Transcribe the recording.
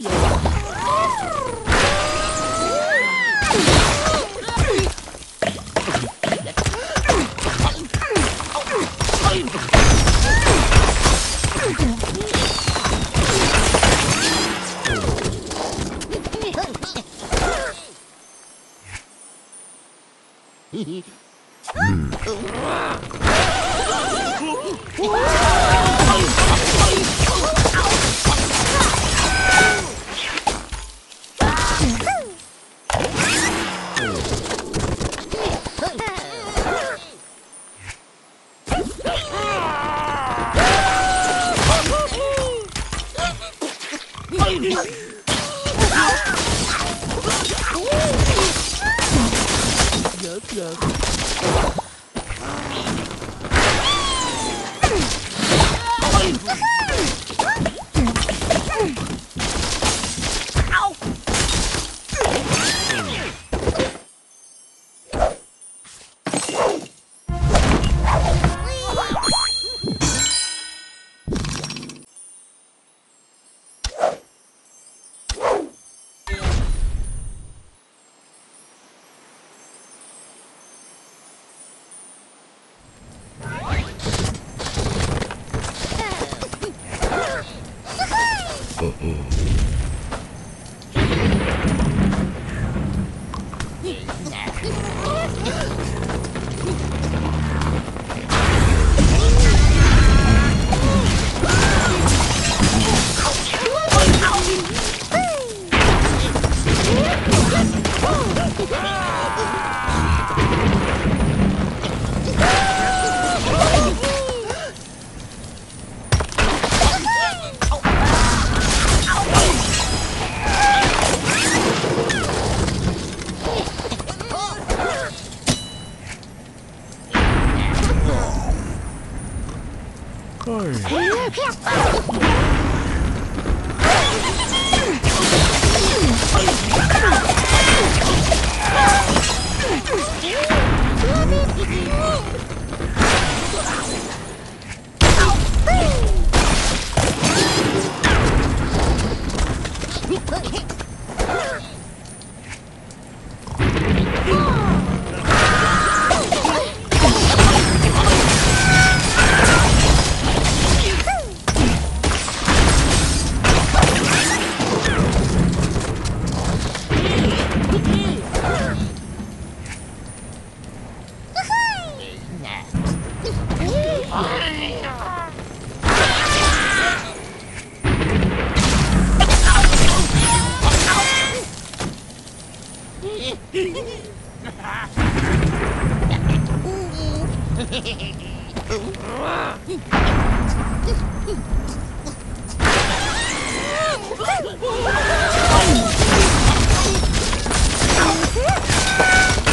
Hmm. Yuck, yuck. うん。Oh, my God.